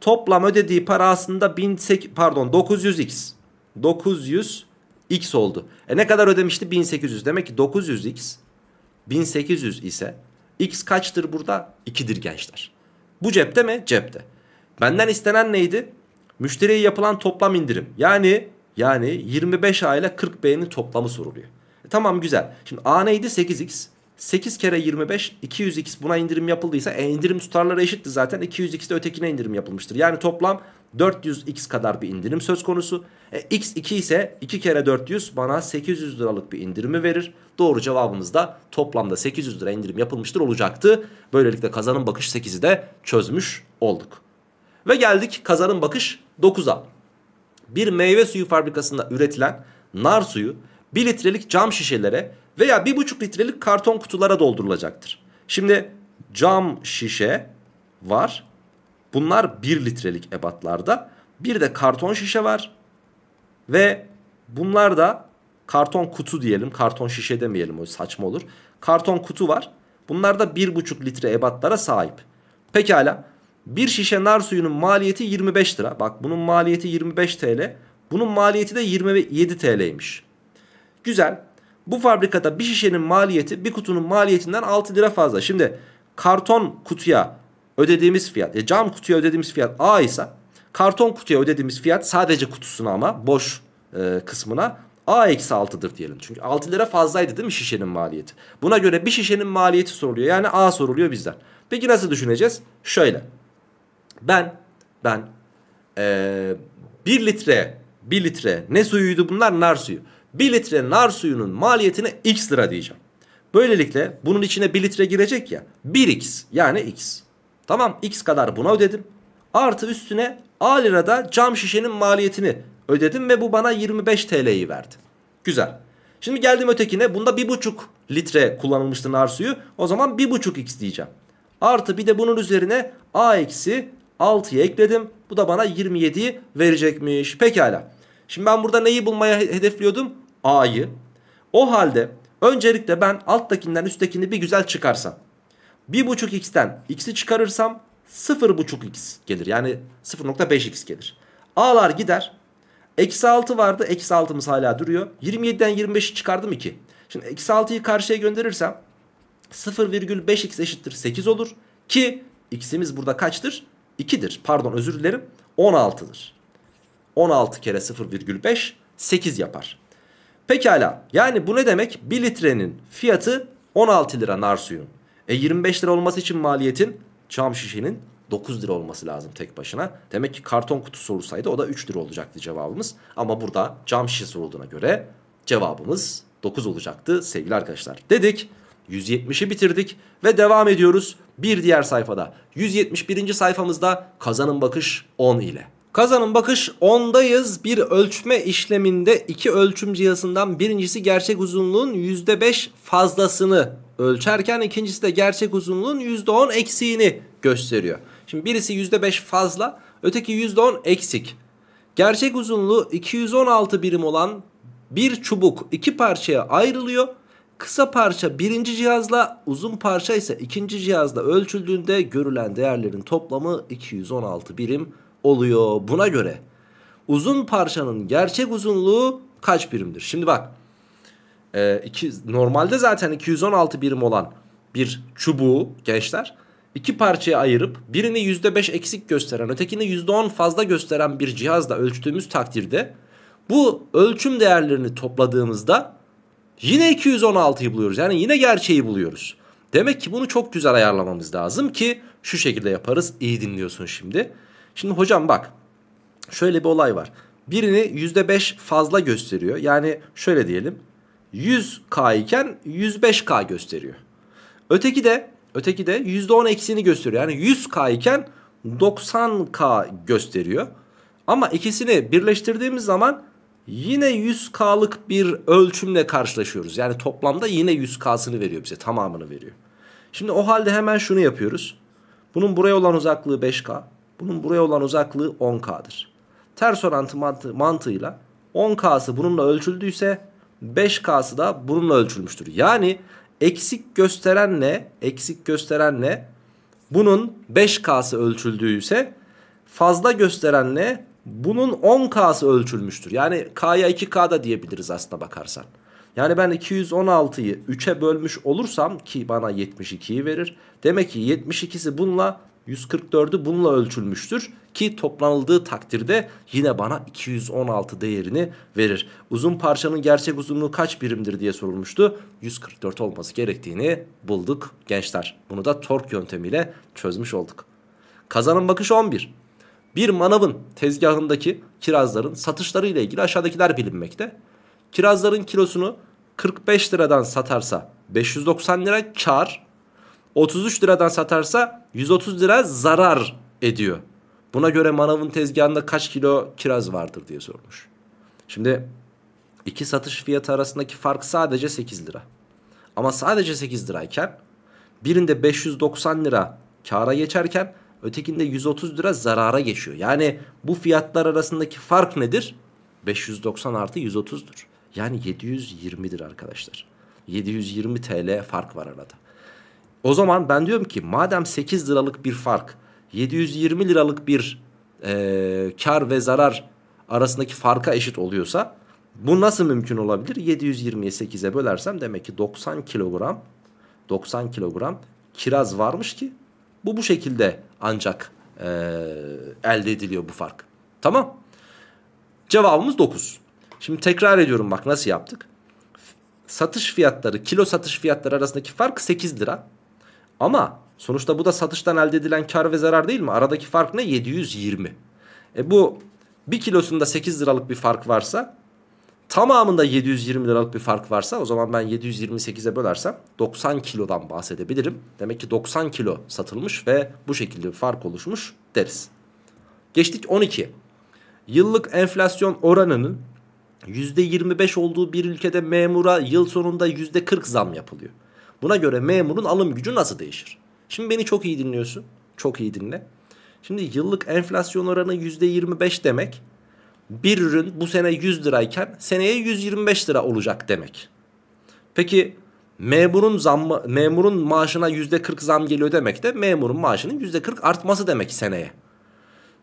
Toplam ödediği para aslında 1008 pardon 900x. 900 x oldu. E ne kadar ödemişti? 1800. Demek ki 900x 1800 ise x kaçtır burada? 2'dir gençler. Bu cepte mi? Cepte. Benden istenen neydi? Müşteriye yapılan toplam indirim. Yani yani 25A ile 40B'nin toplamı soruluyor. E tamam güzel. Şimdi A neydi? 8x. 8 kere 25 200x buna indirim yapıldıysa e, indirim tutarları eşitti zaten 200x de ötekine indirim yapılmıştır. Yani toplam 400x kadar bir indirim söz konusu. E, x 2 ise 2 kere 400 bana 800 liralık bir indirimi verir. Doğru cevabımız da toplamda 800 lira indirim yapılmıştır olacaktı. Böylelikle kazanın bakış 8'i de çözmüş olduk. Ve geldik kazanın bakış 9'a. Bir meyve suyu fabrikasında üretilen nar suyu 1 litrelik cam şişelere veya 1,5 litrelik karton kutulara doldurulacaktır. Şimdi cam şişe var. Bunlar 1 litrelik ebatlarda. Bir de karton şişe var. Ve bunlar da karton kutu diyelim. Karton şişe demeyelim o saçma olur. Karton kutu var. Bunlar da 1,5 litre ebatlara sahip. Pekala. Bir şişe nar suyunun maliyeti 25 lira. Bak bunun maliyeti 25 TL. Bunun maliyeti de 27 TL'ymiş. Güzel. Bu fabrikada bir şişenin maliyeti bir kutunun maliyetinden 6 lira fazla. Şimdi karton kutuya ödediğimiz fiyat, e, cam kutuya ödediğimiz fiyat A ise karton kutuya ödediğimiz fiyat sadece kutusuna ama boş e, kısmına A eksi 6'dır diyelim. Çünkü 6 lira fazlaydı değil mi şişenin maliyeti? Buna göre bir şişenin maliyeti soruluyor. Yani A soruluyor bizden. Peki nasıl düşüneceğiz? Şöyle. Ben ben ee, 1 litre 1 litre ne suyuydu bunlar? Nar suyu. 1 litre nar suyunun maliyetine x lira diyeceğim. Böylelikle bunun içine 1 litre girecek ya 1x yani x. Tamam x kadar buna ödedim. Artı üstüne A lirada cam şişenin maliyetini ödedim ve bu bana 25 TL'yi verdi. Güzel. Şimdi geldim ötekine bunda 1,5 litre kullanılmıştı nar suyu. O zaman 1,5x diyeceğim. Artı bir de bunun üzerine A eksi 6'yı ekledim. Bu da bana 27'yi verecekmiş. Pekala. Şimdi ben burada neyi bulmaya hedefliyordum? A'yı. O halde öncelikle ben alttakinden üsttekini bir güzel çıkarsam. 1.5x'ten x'i çıkarırsam 0.5x gelir. Yani 0.5x gelir. A'lar gider. Eksi 6 vardı. Eksi 6'mız hala duruyor. 27'den 25'i çıkardım 2. Şimdi eksi 6'yı karşıya gönderirsem 0,5x eşittir 8 olur. Ki x'imiz burada kaçtır? 2'dir. Pardon özür dilerim. 16'dır. 16 kere 0,5 8 yapar. Pekala yani bu ne demek? 1 litrenin fiyatı 16 lira nar suyunun. E 25 lira olması için maliyetin cam şişenin 9 lira olması lazım tek başına. Demek ki karton kutu sorursaydı o da 3 lira olacaktı cevabımız. Ama burada cam şişe sorulduğuna göre cevabımız 9 olacaktı sevgili arkadaşlar. Dedik 170'i bitirdik ve devam ediyoruz bir diğer sayfada. 171. sayfamızda kazanım bakış 10 ile. Kazanım bakış 10'dayız. Bir ölçme işleminde iki ölçüm cihazından birincisi gerçek uzunluğun %5 fazlasını ölçerken ikincisi de gerçek uzunluğun %10 eksiğini gösteriyor. Şimdi birisi %5 fazla, öteki %10 eksik. Gerçek uzunluğu 216 birim olan bir çubuk iki parçaya ayrılıyor. Kısa parça birinci cihazla uzun parça ise ikinci cihazla ölçüldüğünde görülen değerlerin toplamı 216 birim oluyor. Buna göre uzun parçanın gerçek uzunluğu kaç birimdir? Şimdi bak e, iki, normalde zaten 216 birim olan bir çubuğu gençler iki parçaya ayırıp birini %5 eksik gösteren ötekini %10 fazla gösteren bir cihazla ölçtüğümüz takdirde bu ölçüm değerlerini topladığımızda yine 216'yı buluyoruz. Yani yine gerçeği buluyoruz. Demek ki bunu çok güzel ayarlamamız lazım ki şu şekilde yaparız. İyi dinliyorsun şimdi. Şimdi hocam bak şöyle bir olay var. Birini %5 fazla gösteriyor. Yani şöyle diyelim 100K iken 105K gösteriyor. Öteki de öteki de %10 eksiğini gösteriyor. Yani 100K iken 90K gösteriyor. Ama ikisini birleştirdiğimiz zaman yine 100K'lık bir ölçümle karşılaşıyoruz. Yani toplamda yine 100K'sını veriyor bize tamamını veriyor. Şimdi o halde hemen şunu yapıyoruz. Bunun buraya olan uzaklığı 5K. Bunun buraya olan uzaklığı 10K'dır. Ters orantı mantı mantığıyla 10K'sı bununla ölçüldüyse 5K'sı da bununla ölçülmüştür. Yani eksik gösteren ne? Eksik gösteren ne? Bunun 5K'sı ölçüldüyse fazla gösteren ne? Bunun 10K'sı ölçülmüştür. Yani K'ya 2K da diyebiliriz aslında bakarsan. Yani ben 216'yı 3'e bölmüş olursam ki bana 72'yi verir. Demek ki 72'si bununla 144'ü bununla ölçülmüştür ki toplanıldığı takdirde yine bana 216 değerini verir. Uzun parçanın gerçek uzunluğu kaç birimdir diye sorulmuştu. 144 olması gerektiğini bulduk gençler. Bunu da tork yöntemiyle çözmüş olduk. Kazanım bakış 11. Bir manavın tezgahındaki kirazların satışları ile ilgili aşağıdakiler bilinmekte. Kirazların kilosunu 45 liradan satarsa 590 lira kar, 33 liradan satarsa 130 lira zarar ediyor. Buna göre manavın tezgahında kaç kilo kiraz vardır diye sormuş. Şimdi iki satış fiyatı arasındaki fark sadece 8 lira. Ama sadece 8 lirayken birinde 590 lira kara geçerken ötekinde 130 lira zarara geçiyor. Yani bu fiyatlar arasındaki fark nedir? 590 artı 130'dur. Yani 720'dir arkadaşlar. 720 TL fark var arada. O zaman ben diyorum ki madem 8 liralık bir fark 720 liralık bir e, kar ve zarar arasındaki farka eşit oluyorsa bu nasıl mümkün olabilir? 720'yi 8'e bölersem demek ki 90 kilogram 90 kilogram kiraz varmış ki bu bu şekilde ancak e, elde ediliyor bu fark. Tamam. Cevabımız 9. Şimdi tekrar ediyorum bak nasıl yaptık. Satış fiyatları kilo satış fiyatları arasındaki fark 8 lira. Ama sonuçta bu da satıştan elde edilen kar ve zarar değil mi? Aradaki fark ne? 720. E bu bir kilosunda 8 liralık bir fark varsa tamamında 720 liralık bir fark varsa o zaman ben 728'e bölersem 90 kilodan bahsedebilirim. Demek ki 90 kilo satılmış ve bu şekilde bir fark oluşmuş deriz. Geçtik 12. Yıllık enflasyon oranının %25 olduğu bir ülkede memura yıl sonunda %40 zam yapılıyor. Buna göre memurun alım gücü nasıl değişir? Şimdi beni çok iyi dinliyorsun. Çok iyi dinle. Şimdi yıllık enflasyon oranı %25 demek bir ürün bu sene 100 lirayken seneye 125 lira olacak demek. Peki memurun zammı, memurun maaşına %40 zam geliyor demek de memurun maaşının %40 artması demek seneye.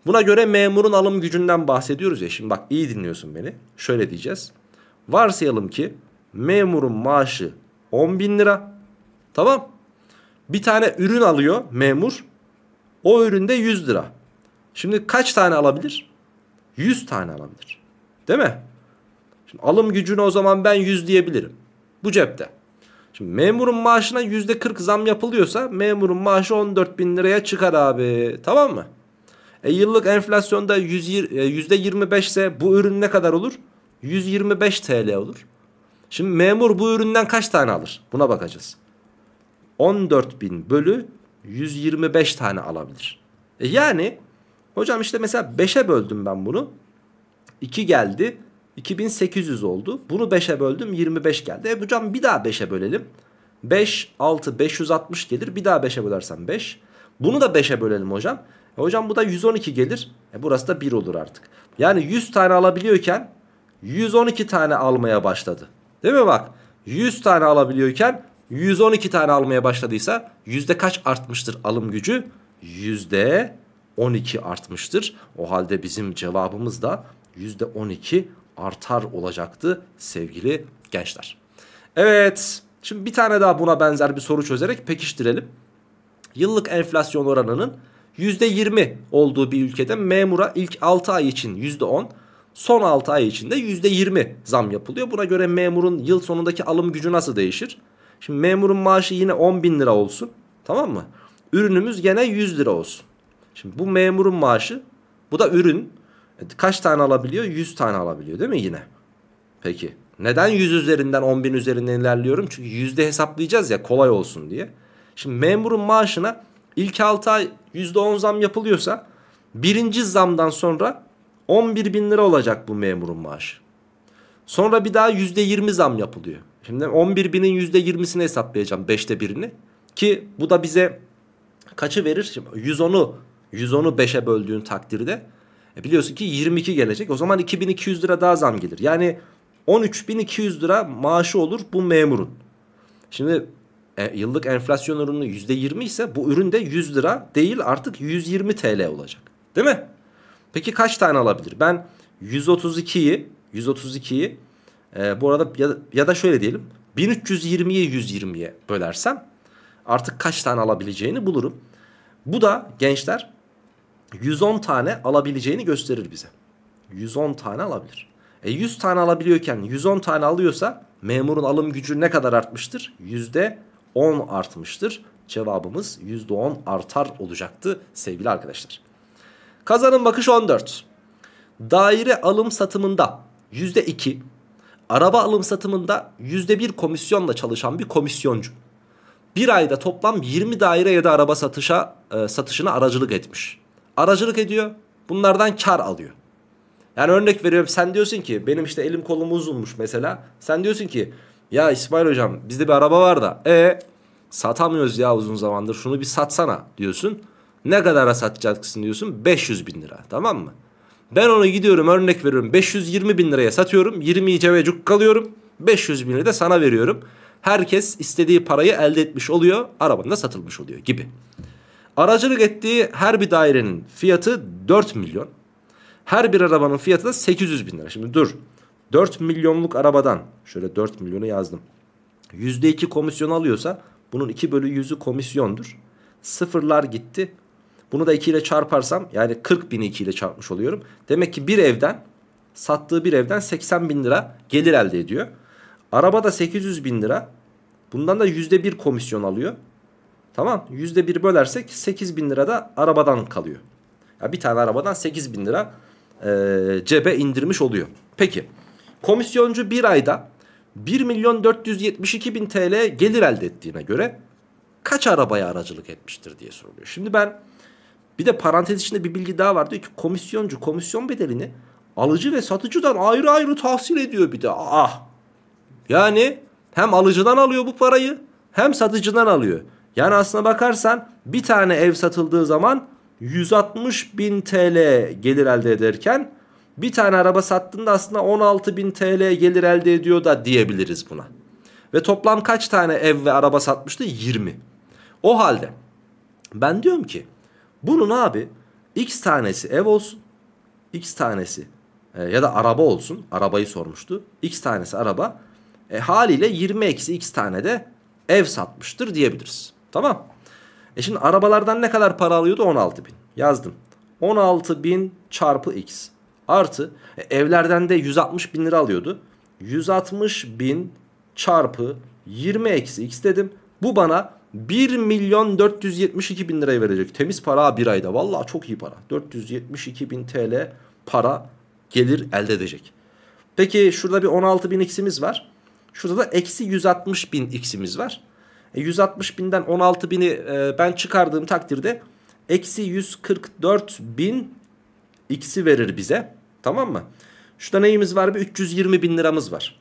Buna göre memurun alım gücünden bahsediyoruz ya. Şimdi bak iyi dinliyorsun beni. Şöyle diyeceğiz. Varsayalım ki memurun maaşı 10 bin lira. Tamam. Bir tane ürün alıyor memur. O üründe 100 lira. Şimdi kaç tane alabilir? 100 tane alabilir. Değil mi? Şimdi alım gücüne o zaman ben 100 diyebilirim. Bu cepte. Şimdi memurun maaşına %40 zam yapılıyorsa memurun maaşı 14 bin liraya çıkar abi. Tamam mı? E, yıllık enflasyonda %25 e, ise bu ürün ne kadar olur? 125 TL olur. Şimdi memur bu üründen kaç tane alır? Buna bakacağız. 14 bin bölü 125 tane alabilir. E yani hocam işte mesela 5'e böldüm ben bunu. 2 geldi. 2800 oldu. Bunu 5'e böldüm 25 geldi. E hocam bir daha 5'e bölelim. 5, 6, 560 gelir. Bir daha 5'e bölersem 5. Bunu da 5'e bölelim hocam. E hocam bu da 112 gelir. E burası da 1 olur artık. Yani 100 tane alabiliyorken 112 tane almaya başladı. Değil mi bak? 100 tane alabiliyorken 112 tane almaya başladıysa yüzde kaç artmıştır alım gücü? Yüzde 12 artmıştır. O halde bizim cevabımız da yüzde 12 artar olacaktı sevgili gençler. Evet şimdi bir tane daha buna benzer bir soru çözerek pekiştirelim. Yıllık enflasyon oranının %20 olduğu bir ülkede memura ilk 6 ay için %10 son 6 ay içinde %20 zam yapılıyor. Buna göre memurun yıl sonundaki alım gücü nasıl değişir? Şimdi memurun maaşı yine 10 bin lira olsun tamam mı? Ürünümüz gene 100 lira olsun. Şimdi bu memurun maaşı bu da ürün e, kaç tane alabiliyor? 100 tane alabiliyor değil mi yine? Peki neden 100 üzerinden 10 bin üzerinden ilerliyorum? Çünkü yüzde hesaplayacağız ya kolay olsun diye. Şimdi memurun maaşına ilk 6 ay %10 zam yapılıyorsa birinci zamdan sonra 11 bin lira olacak bu memurun maaşı. Sonra bir daha %20 zam yapılıyor. Şimdi 11 binin %20'sini hesaplayacağım 5'te birini. Ki bu da bize kaçı verir? Şimdi 110'u 110'u 5'e böldüğün takdirde e biliyorsun ki 22 gelecek. O zaman 2200 lira daha zam gelir. Yani 13200 lira maaşı olur bu memurun. Şimdi e, yıllık enflasyon oranı %20 ise bu üründe 100 lira değil artık 120 TL olacak. Değil mi? Peki kaç tane alabilir? Ben 132'yi 132'yi e, bu arada ya, ya da şöyle diyelim 1320'yi 120'ye bölersem artık kaç tane alabileceğini bulurum. Bu da gençler 110 tane alabileceğini gösterir bize. 110 tane alabilir. E 100 tane alabiliyorken 110 tane alıyorsa memurun alım gücü ne kadar artmıştır? %10 artmıştır. Cevabımız %10 artar olacaktı sevgili arkadaşlar. Kazanım bakış 14. Daire alım satımında %2, araba alım satımında %1 komisyonla çalışan bir komisyoncu. Bir ayda toplam 20 daire ya da araba satışa e, satışına aracılık etmiş. Aracılık ediyor. Bunlardan kar alıyor. Yani örnek veriyorum sen diyorsun ki benim işte elim kolum uzunmuş mesela. Sen diyorsun ki ya İsmail hocam bizde bir araba var da e satamıyoruz ya uzun zamandır şunu bir satsana diyorsun. Ne kadara satacaksın diyorsun 500 bin lira tamam mı? Ben onu gidiyorum örnek veriyorum 520 bin liraya satıyorum 20'yi cevecuk kalıyorum 500 bin lirayı da sana veriyorum. Herkes istediği parayı elde etmiş oluyor arabanın da satılmış oluyor gibi. Aracılık ettiği her bir dairenin fiyatı 4 milyon. Her bir arabanın fiyatı da 800 bin lira. Şimdi dur 4 milyonluk arabadan şöyle 4 milyonu yazdım. %2 komisyon alıyorsa bunun 2 bölü 100'ü komisyondur. Sıfırlar gitti. Bunu da 2 ile çarparsam yani 40 bini 2 ile çarpmış oluyorum. Demek ki bir evden sattığı bir evden 80 bin lira gelir elde ediyor. Araba da 800 bin lira. Bundan da %1 komisyon alıyor. Tamam %1 bölersek 8 bin lira da arabadan kalıyor. Ya bir tane arabadan 8 bin lira e, cebe indirmiş oluyor. Peki Komisyoncu bir ayda 1 milyon 472 bin TL gelir elde ettiğine göre kaç arabaya aracılık etmiştir diye soruluyor. Şimdi ben bir de parantez içinde bir bilgi daha var. Diyor ki komisyoncu komisyon bedelini alıcı ve satıcıdan ayrı ayrı tahsil ediyor bir de. Ah yani hem alıcıdan alıyor bu parayı hem satıcıdan alıyor. Yani aslına bakarsan bir tane ev satıldığı zaman 160 bin TL gelir elde ederken bir tane araba sattığında aslında 16 bin TL gelir elde ediyor da diyebiliriz buna. Ve toplam kaç tane ev ve araba satmıştı? 20. O halde ben diyorum ki bunun abi x tanesi ev olsun, x tanesi e, ya da araba olsun. Arabayı sormuştu. X tanesi araba. E, haliyle 20 eksi x tane de ev satmıştır diyebiliriz. Tamam. E şimdi arabalardan ne kadar para alıyordu? 16 bin. Yazdım. 16 bin çarpı x. Artı e, evlerden de 160 bin lira alıyordu. 160 bin çarpı 20 eksi x dedim. Bu bana 1 milyon 472 bin lirayı verecek. Temiz para bir ayda. Vallahi çok iyi para. 472 bin TL para gelir elde edecek. Peki şurada bir 16 bin x'imiz var. Şurada da eksi 160 bin x'imiz var. E 160 binden 16 bini e, ben çıkardığım takdirde eksi 144 bin x'i verir bize. Tamam mı? Şurada neyimiz var? Bir 320 bin liramız var.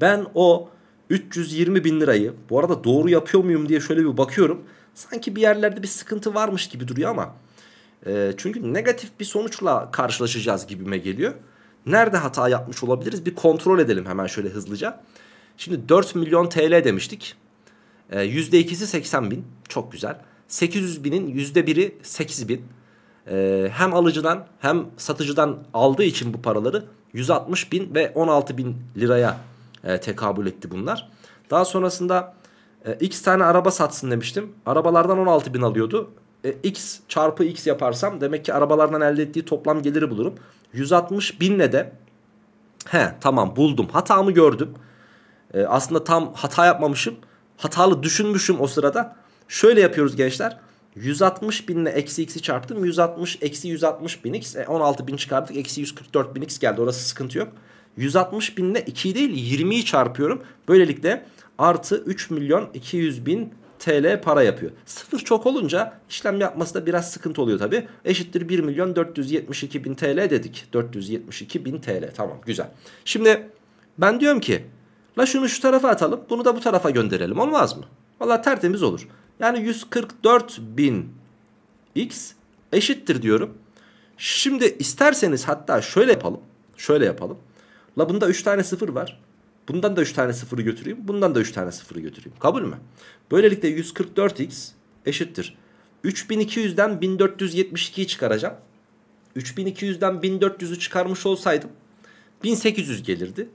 Ben o 320 bin lirayı bu arada doğru yapıyor muyum diye şöyle bir bakıyorum. Sanki bir yerlerde bir sıkıntı varmış gibi duruyor ama. E, çünkü negatif bir sonuçla karşılaşacağız gibime geliyor. Nerede hata yapmış olabiliriz? Bir kontrol edelim hemen şöyle hızlıca. Şimdi 4 milyon TL demiştik. E, %2'si 80 bin. Çok güzel. 800 binin %1'i 8 bin. E, hem alıcıdan hem satıcıdan aldığı için bu paraları 160 bin ve 16 bin liraya e, tekabül etti bunlar. Daha sonrasında e, x tane araba satsın demiştim. Arabalardan 16 bin alıyordu. E, x çarpı x yaparsam demek ki arabalardan elde ettiği toplam geliri bulurum. 160 binle de he tamam buldum hatamı gördüm. E, aslında tam hata yapmamışım. Hatalı düşünmüşüm o sırada. Şöyle yapıyoruz gençler. 160 binle eksi x'i çarptım. 160 eksi 160 bin x. E, 16 bin çıkardık. Eksi 144 bin x geldi. Orası sıkıntı yok. 160 binle 2'yi değil 20'yi çarpıyorum. Böylelikle artı 3 milyon 200 bin TL para yapıyor. Sıfır çok olunca işlem yapması da biraz sıkıntı oluyor tabi. Eşittir 1 milyon 472 bin TL dedik. 472 bin TL tamam güzel. Şimdi ben diyorum ki la şunu şu tarafa atalım bunu da bu tarafa gönderelim olmaz mı? Valla tertemiz olur. Yani 144 bin x eşittir diyorum. Şimdi isterseniz hatta şöyle yapalım. Şöyle yapalım. La bunda 3 tane sıfır var. Bundan da 3 tane sıfırı götüreyim. Bundan da 3 tane sıfırı götüreyim. Kabul mü? Böylelikle 144x eşittir. 3200'den 1472'yi çıkaracağım. 3200'den 1400'ü çıkarmış olsaydım 1800 gelirdi.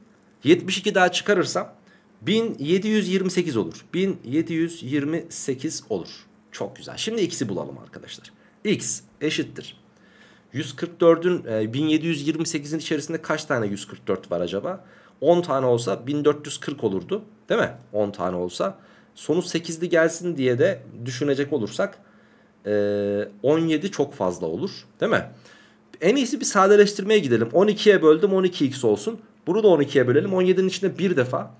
72 daha çıkarırsam 1728 olur. 1728 olur. Çok güzel. Şimdi x'i bulalım arkadaşlar. x eşittir. 144'ün e, 1728'in içerisinde kaç tane 144 var acaba? 10 tane olsa 1440 olurdu. Değil mi? 10 tane olsa. Sonu 8'li gelsin diye de düşünecek olursak e, 17 çok fazla olur. Değil mi? En iyisi bir sadeleştirmeye gidelim. 12'ye böldüm 12x olsun. Bunu da 12'ye bölelim. 17'nin içinde bir defa.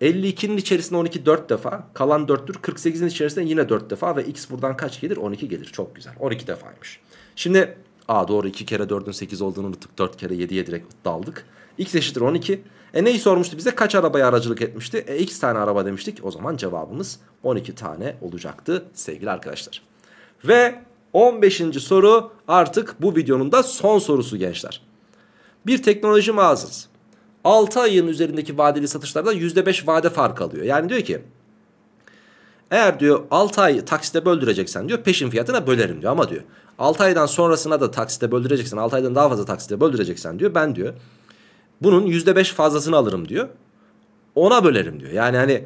52'nin içerisinde 12 4 defa. Kalan 4'tür. 48'in içerisinde yine 4 defa. Ve x buradan kaç gelir? 12 gelir. Çok güzel. 12 defaymış. Şimdi a doğru 2 kere 4'ün 8 olduğunu unuttuk. 4 kere 7'ye direkt daldık. x eşittir 12. E neyi sormuştu bize? Kaç arabaya aracılık etmişti? E x tane araba demiştik. O zaman cevabımız 12 tane olacaktı sevgili arkadaşlar. Ve 15. soru artık bu videonun da son sorusu gençler. Bir teknoloji mağazası 6 ayın üzerindeki vadeli satışlardan %5 vade fark alıyor. Yani diyor ki eğer diyor 6 ay taksite böldüreceksen diyor peşin fiyatına bölerim diyor ama diyor 6 aydan sonrasına da taksite böldüreceksen 6 aydan daha fazla taksite böldüreceksen diyor ben diyor bunun %5 fazlasını alırım diyor. Ona bölerim diyor. Yani hani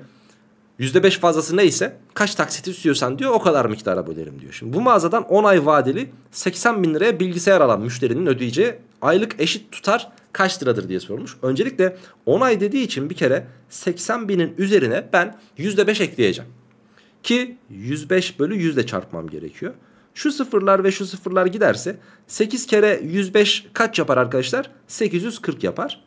%5 fazlası neyse kaç taksit istiyorsan diyor o kadar miktara bölerim diyor. Şimdi bu mağazadan 10 ay vadeli 80 bin liraya bilgisayar alan müşterinin ödeyeceği aylık eşit tutar kaç liradır diye sormuş. Öncelikle 10 ay dediği için bir kere 80 binin üzerine ben %5 ekleyeceğim. Ki 105 bölü 100 ile çarpmam gerekiyor. Şu sıfırlar ve şu sıfırlar giderse 8 kere 105 kaç yapar arkadaşlar? 840 yapar.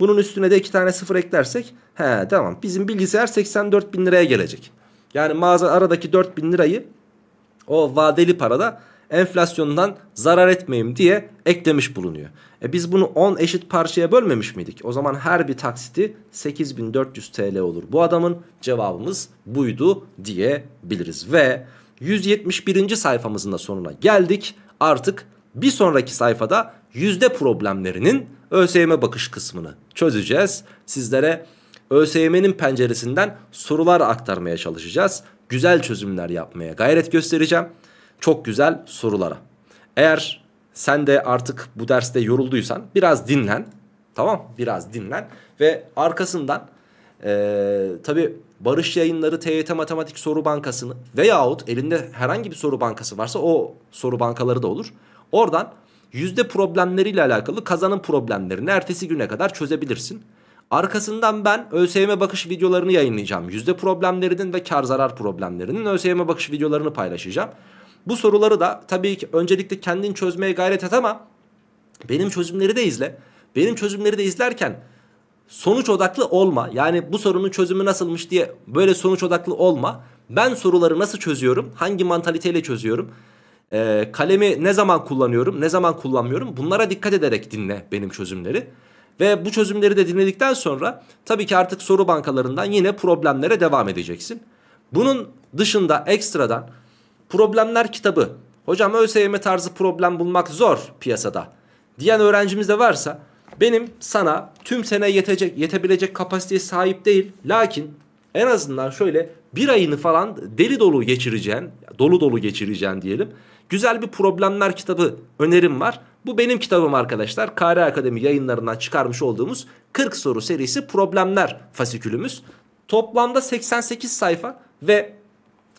Bunun üstüne de iki tane sıfır eklersek he tamam bizim bilgisayar 84 bin liraya gelecek. Yani mağaza aradaki 4 bin lirayı o vadeli parada enflasyondan zarar etmeyeyim diye eklemiş bulunuyor. E biz bunu 10 eşit parçaya bölmemiş miydik? O zaman her bir taksiti 8400 TL olur. Bu adamın cevabımız buydu diyebiliriz. Ve 171. sayfamızın da sonuna geldik. Artık bir sonraki sayfada yüzde problemlerinin ÖSYM bakış kısmını çözeceğiz. Sizlere ÖSYM'nin penceresinden sorular aktarmaya çalışacağız. Güzel çözümler yapmaya gayret göstereceğim. Çok güzel sorulara. Eğer sen de artık bu derste yorulduysan biraz dinlen. Tamam biraz dinlen. Ve arkasından ee, tabi Barış Yayınları TYT Matematik Soru Bankası'nı veyahut elinde herhangi bir soru bankası varsa o soru bankaları da olur. Oradan yüzde problemleriyle alakalı kazanım problemlerini ertesi güne kadar çözebilirsin. Arkasından ben ÖSYM bakış videolarını yayınlayacağım. Yüzde problemlerinin ve kar zarar problemlerinin ÖSYM bakış videolarını paylaşacağım. Bu soruları da tabii ki öncelikle kendin çözmeye gayret et ama benim çözümleri de izle. Benim çözümleri de izlerken sonuç odaklı olma. Yani bu sorunun çözümü nasılmış diye böyle sonuç odaklı olma. Ben soruları nasıl çözüyorum? Hangi mantaliteyle çözüyorum? Ee, kalemi ne zaman kullanıyorum? Ne zaman kullanmıyorum? Bunlara dikkat ederek dinle benim çözümleri. Ve bu çözümleri de dinledikten sonra tabii ki artık soru bankalarından yine problemlere devam edeceksin. Bunun dışında ekstradan problemler kitabı. Hocam ÖSYM tarzı problem bulmak zor piyasada. Diyen öğrencimiz de varsa benim sana tüm sene yetecek, yetebilecek kapasiteye sahip değil. Lakin en azından şöyle bir ayını falan deli dolu geçireceğin, dolu dolu geçireceğin diyelim. Güzel bir problemler kitabı önerim var. Bu benim kitabım arkadaşlar. Kare Akademi yayınlarından çıkarmış olduğumuz 40 soru serisi problemler fasikülümüz. Toplamda 88 sayfa ve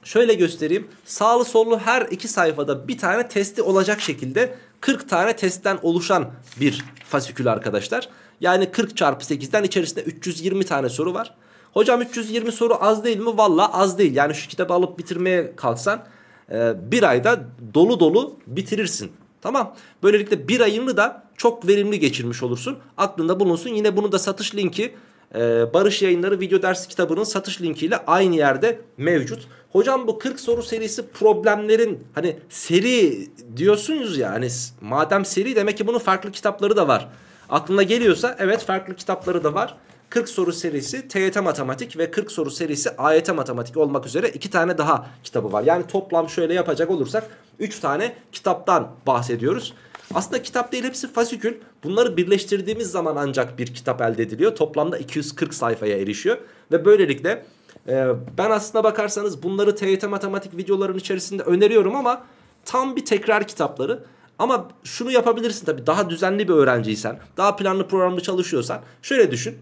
şöyle göstereyim. Sağlı sollu her iki sayfada bir tane testi olacak şekilde 40 tane testten oluşan bir fasikül arkadaşlar. Yani 40 çarpı 8'den içerisinde 320 tane soru var. Hocam 320 soru az değil mi? Valla az değil. Yani şu kitabı alıp bitirmeye kalksan e, bir ayda dolu dolu bitirirsin. Tamam. Böylelikle bir ayını da çok verimli geçirmiş olursun. Aklında bulunsun. Yine bunu da satış linki e, Barış Yayınları video dersi kitabının satış linkiyle aynı yerde mevcut. Hocam bu 40 soru serisi problemlerin hani seri diyorsunuz ya hani madem seri demek ki bunun farklı kitapları da var. Aklına geliyorsa evet farklı kitapları da var. 40 soru serisi TYT matematik ve 40 soru serisi AYT matematik olmak üzere iki tane daha kitabı var. Yani toplam şöyle yapacak olursak 3 tane kitaptan bahsediyoruz. Aslında kitap değil hepsi fasikül. Bunları birleştirdiğimiz zaman ancak bir kitap elde ediliyor. Toplamda 240 sayfaya erişiyor. Ve böylelikle e, ben aslında bakarsanız bunları TYT matematik videoların içerisinde öneriyorum ama tam bir tekrar kitapları. Ama şunu yapabilirsin tabii daha düzenli bir öğrenciysen, daha planlı programlı çalışıyorsan şöyle düşün.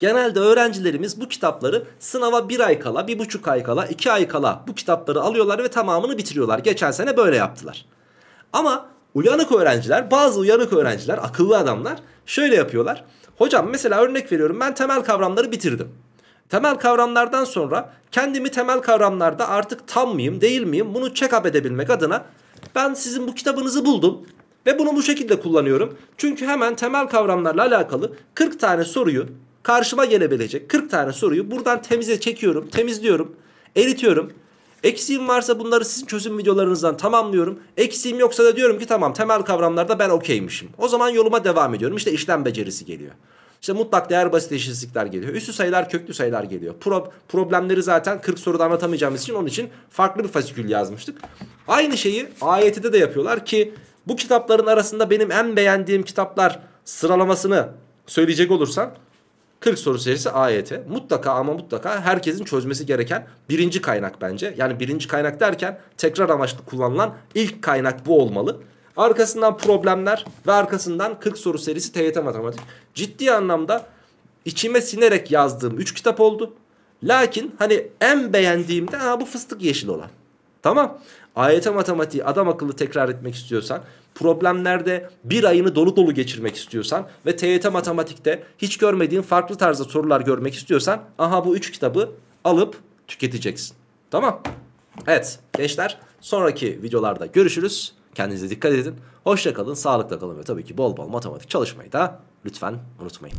Genelde öğrencilerimiz bu kitapları sınava bir ay kala, bir buçuk ay kala, iki ay kala bu kitapları alıyorlar ve tamamını bitiriyorlar. Geçen sene böyle yaptılar. Ama uyanık öğrenciler, bazı uyanık öğrenciler, akıllı adamlar şöyle yapıyorlar. Hocam mesela örnek veriyorum ben temel kavramları bitirdim. Temel kavramlardan sonra kendimi temel kavramlarda artık tam mıyım değil miyim bunu check-up edebilmek adına ben sizin bu kitabınızı buldum ve bunu bu şekilde kullanıyorum. Çünkü hemen temel kavramlarla alakalı 40 tane soruyu karşıma gelebilecek 40 tane soruyu buradan temize çekiyorum, temizliyorum, eritiyorum. Eksiğim varsa bunları sizin çözüm videolarınızdan tamamlıyorum. Eksiğim yoksa da diyorum ki tamam temel kavramlarda ben okeymişim. O zaman yoluma devam ediyorum. İşte işlem becerisi geliyor. İşte mutlak değer basit eşitsizlikler geliyor. Üstü sayılar köklü sayılar geliyor. Pro problemleri zaten 40 soruda anlatamayacağımız için onun için farklı bir fasikül yazmıştık. Aynı şeyi AYT'de de yapıyorlar ki bu kitapların arasında benim en beğendiğim kitaplar sıralamasını söyleyecek olursam 40 soru serisi AYT. Mutlaka ama mutlaka herkesin çözmesi gereken birinci kaynak bence. Yani birinci kaynak derken tekrar amaçlı kullanılan ilk kaynak bu olmalı. Arkasından problemler ve arkasından 40 soru serisi TYT matematik. Ciddi anlamda içime sinerek yazdığım 3 kitap oldu. Lakin hani en beğendiğim de ha bu fıstık yeşil olan. Tamam. AYT matematiği adam akıllı tekrar etmek istiyorsan, problemlerde bir ayını dolu dolu geçirmek istiyorsan ve TYT matematikte hiç görmediğin farklı tarzda sorular görmek istiyorsan aha bu üç kitabı alıp tüketeceksin. Tamam. Evet gençler sonraki videolarda görüşürüz. Kendinize dikkat edin. Hoşça kalın, sağlıkla kalın ve tabii ki bol bol matematik çalışmayı da lütfen unutmayın.